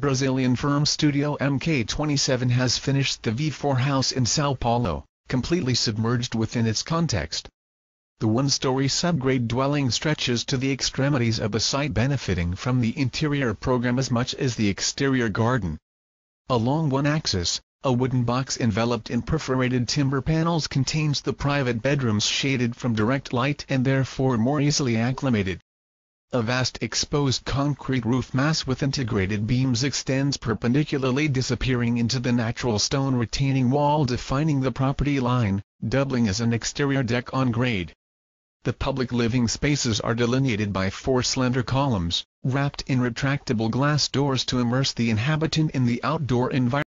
Brazilian firm Studio MK27 has finished the V4 house in Sao Paulo, completely submerged within its context. The one-story subgrade dwelling stretches to the extremities of the site benefiting from the interior program as much as the exterior garden. Along one axis, a wooden box enveloped in perforated timber panels contains the private bedrooms shaded from direct light and therefore more easily acclimated. A vast exposed concrete roof mass with integrated beams extends perpendicularly disappearing into the natural stone retaining wall defining the property line, doubling as an exterior deck on grade. The public living spaces are delineated by four slender columns, wrapped in retractable glass doors to immerse the inhabitant in the outdoor environment.